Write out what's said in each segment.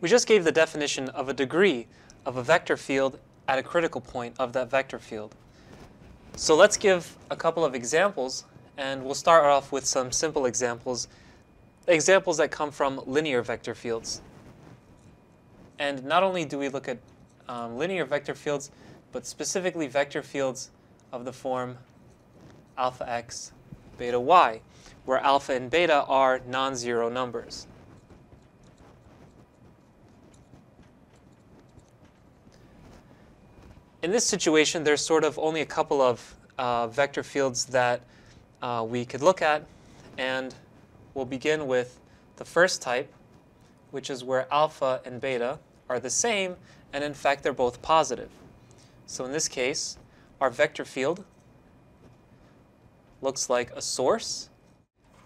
We just gave the definition of a degree of a vector field at a critical point of that vector field. So let's give a couple of examples, and we'll start off with some simple examples, examples that come from linear vector fields. And not only do we look at um, linear vector fields, but specifically vector fields of the form alpha x, beta y, where alpha and beta are non-zero numbers. In this situation, there's sort of only a couple of uh, vector fields that uh, we could look at, and we'll begin with the first type, which is where alpha and beta are the same, and in fact, they're both positive. So in this case, our vector field looks like a source.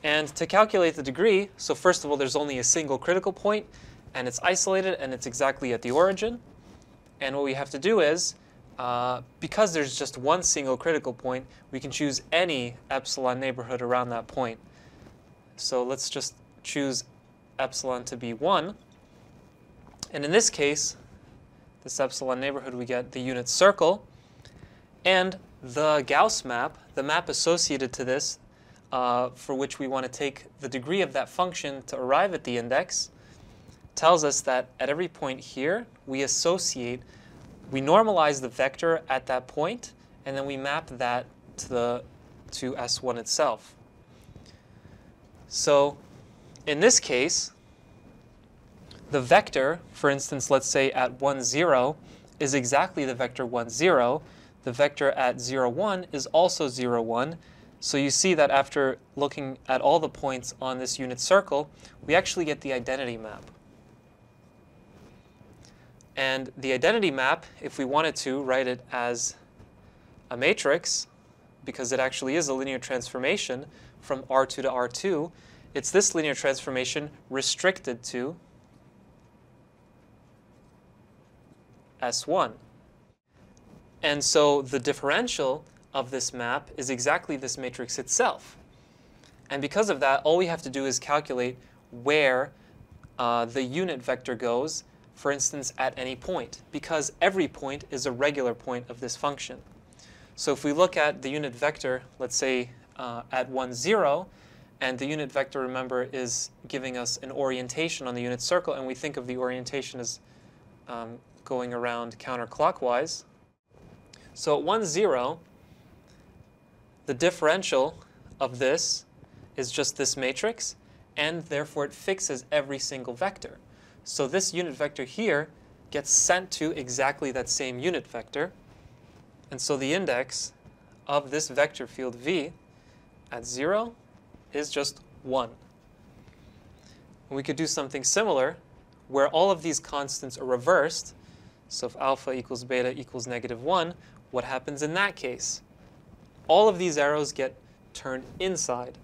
And to calculate the degree, so first of all, there's only a single critical point, and it's isolated, and it's exactly at the origin. And what we have to do is, uh, because there's just one single critical point, we can choose any epsilon neighborhood around that point. So let's just choose epsilon to be 1. And in this case, this epsilon neighborhood, we get the unit circle. And the Gauss map, the map associated to this, uh, for which we want to take the degree of that function to arrive at the index, tells us that at every point here, we associate, we normalize the vector at that point, and then we map that to, the, to S1 itself. So in this case, the vector, for instance, let's say at 1, 0, is exactly the vector 1, 0. The vector at 0, 1 is also 0, 1. So you see that after looking at all the points on this unit circle, we actually get the identity map. And the identity map, if we wanted to write it as a matrix, because it actually is a linear transformation from R2 to R2, it's this linear transformation restricted to S1. And so the differential of this map is exactly this matrix itself. And because of that, all we have to do is calculate where uh, the unit vector goes, for instance, at any point, because every point is a regular point of this function. So if we look at the unit vector, let's say uh, at 1, 0, and the unit vector, remember, is giving us an orientation on the unit circle, and we think of the orientation as um, going around counterclockwise. So at 1, 0, the differential of this is just this matrix, and therefore it fixes every single vector. So this unit vector here gets sent to exactly that same unit vector. And so the index of this vector field v at 0 is just 1. we could do something similar where all of these constants are reversed. So if alpha equals beta equals negative 1, what happens in that case? All of these arrows get turned inside.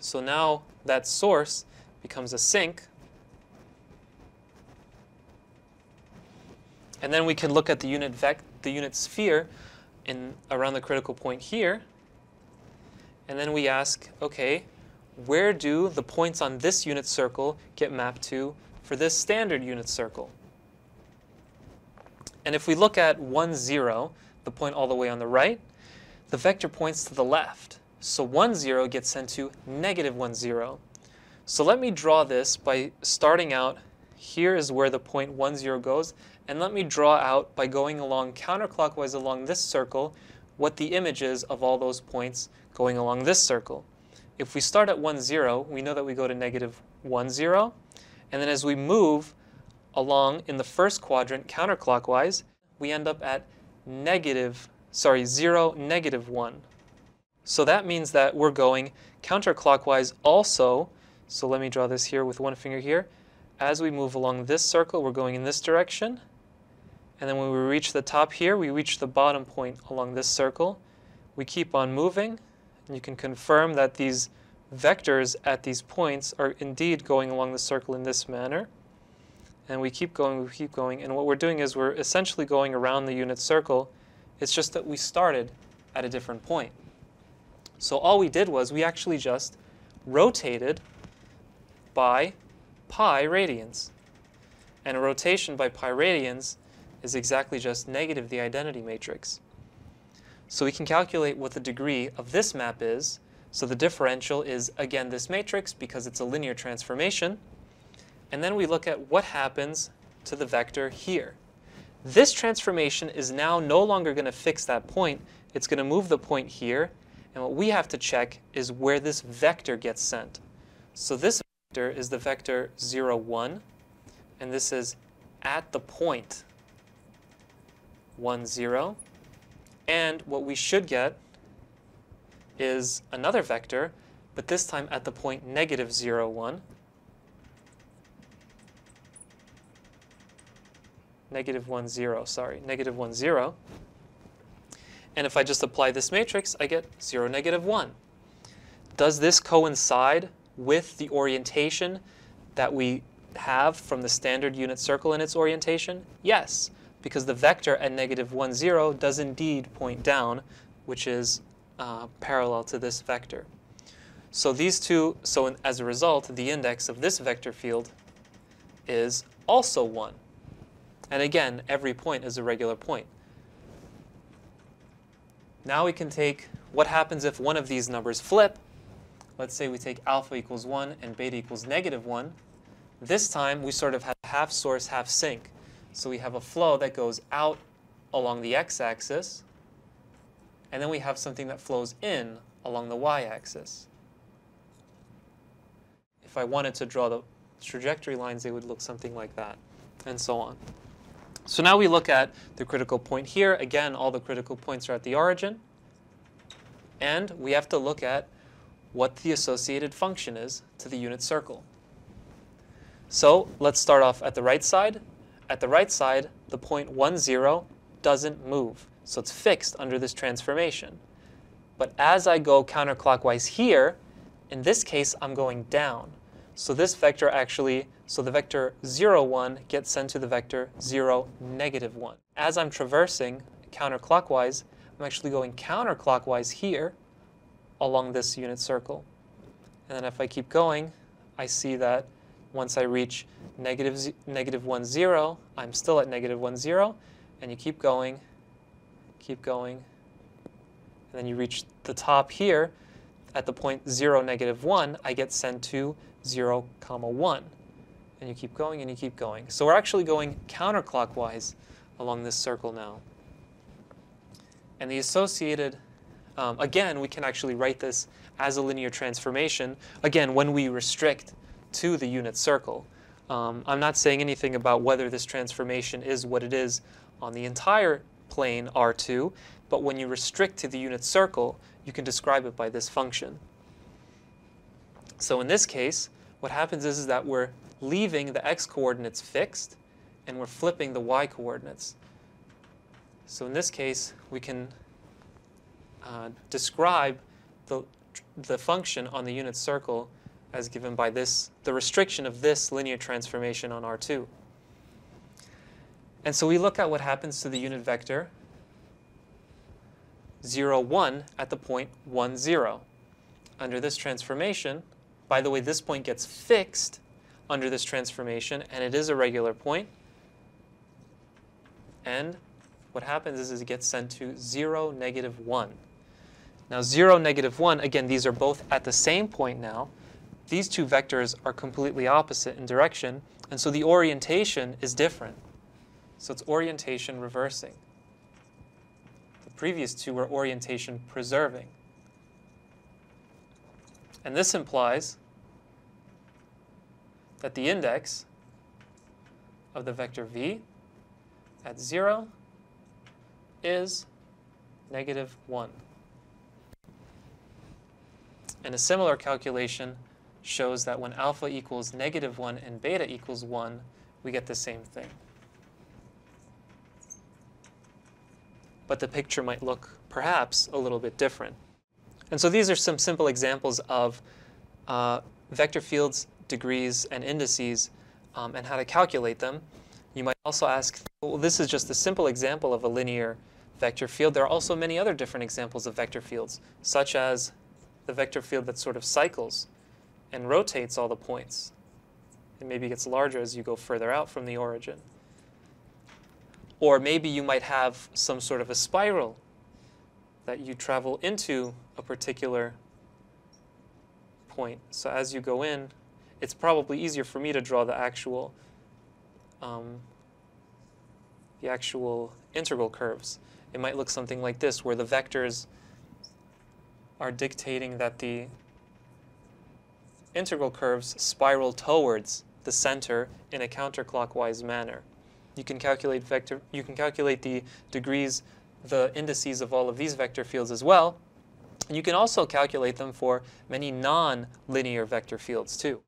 So now that source becomes a sink. And then we can look at the unit vec the unit sphere in around the critical point here. And then we ask, okay, where do the points on this unit circle get mapped to for this standard unit circle? And if we look at 1, 0, the point all the way on the right, the vector points to the left. So 1, 0 gets sent to negative 1, 0. So let me draw this by starting out, here is where the point 1, 0 goes, and let me draw out by going along counterclockwise along this circle what the image is of all those points going along this circle. If we start at 1, 0, we know that we go to negative 1, 0. And then as we move along in the first quadrant counterclockwise, we end up at negative, sorry, 0, negative 1. So that means that we're going counterclockwise also. So let me draw this here with one finger here. As we move along this circle, we're going in this direction. And then when we reach the top here, we reach the bottom point along this circle. We keep on moving. And you can confirm that these vectors at these points are indeed going along the circle in this manner. And we keep going, we keep going. And what we're doing is we're essentially going around the unit circle. It's just that we started at a different point. So all we did was we actually just rotated by pi radians. And a rotation by pi radians is exactly just negative the identity matrix. So we can calculate what the degree of this map is. So the differential is, again, this matrix because it's a linear transformation. And then we look at what happens to the vector here. This transformation is now no longer going to fix that point. It's going to move the point here. And what we have to check is where this vector gets sent. So this is the vector 0, 1. And this is at the point 1, 0. And what we should get is another vector, but this time at the point negative 0, 1. Negative 1, 0, sorry, negative 1, 0. And if I just apply this matrix, I get 0, negative 1. Does this coincide with the orientation that we have from the standard unit circle in its orientation? Yes because the vector at negative 1, 0 does indeed point down, which is uh, parallel to this vector. So these two, so in, as a result, the index of this vector field is also 1. And again, every point is a regular point. Now we can take what happens if one of these numbers flip. Let's say we take alpha equals 1 and beta equals negative 1. This time we sort of have half source, half sink. So we have a flow that goes out along the x-axis, and then we have something that flows in along the y-axis. If I wanted to draw the trajectory lines, they would look something like that, and so on. So now we look at the critical point here. Again, all the critical points are at the origin. And we have to look at what the associated function is to the unit circle. So let's start off at the right side. At the right side, the point 1, 0 doesn't move. So it's fixed under this transformation. But as I go counterclockwise here, in this case, I'm going down. So this vector actually, so the vector 0, 1 gets sent to the vector 0, negative 1. As I'm traversing counterclockwise, I'm actually going counterclockwise here along this unit circle. And then if I keep going, I see that once I reach negative, negative 1, 0, I'm still at negative 1, 0, and you keep going, keep going, and then you reach the top here, at the point 0, negative 1, I get sent to 0, comma 1. And you keep going and you keep going. So we're actually going counterclockwise along this circle now. And the associated, um, again, we can actually write this as a linear transformation, again, when we restrict to the unit circle. Um, I'm not saying anything about whether this transformation is what it is on the entire plane R2, but when you restrict to the unit circle, you can describe it by this function. So in this case, what happens is, is that we're leaving the x-coordinates fixed, and we're flipping the y-coordinates. So in this case, we can uh, describe the, the function on the unit circle as given by this, the restriction of this linear transformation on R2. And so we look at what happens to the unit vector 0, 1 at the point 1, 0. Under this transformation, by the way, this point gets fixed under this transformation, and it is a regular point. And what happens is, is it gets sent to 0, negative 1. Now 0, negative 1, again, these are both at the same point now, these two vectors are completely opposite in direction, and so the orientation is different. So it's orientation reversing. The previous two were orientation preserving. And this implies that the index of the vector v at 0 is negative 1. And a similar calculation shows that when alpha equals negative 1 and beta equals 1, we get the same thing. But the picture might look, perhaps, a little bit different. And so these are some simple examples of uh, vector fields, degrees, and indices, um, and how to calculate them. You might also ask, well, this is just a simple example of a linear vector field. There are also many other different examples of vector fields, such as the vector field that sort of cycles and rotates all the points. It maybe gets larger as you go further out from the origin. Or maybe you might have some sort of a spiral that you travel into a particular point. So as you go in, it's probably easier for me to draw the actual um, the actual integral curves. It might look something like this, where the vectors are dictating that the integral curves spiral towards the center in a counterclockwise manner. You can calculate vector you can calculate the degrees the indices of all of these vector fields as well. And you can also calculate them for many non-linear vector fields too.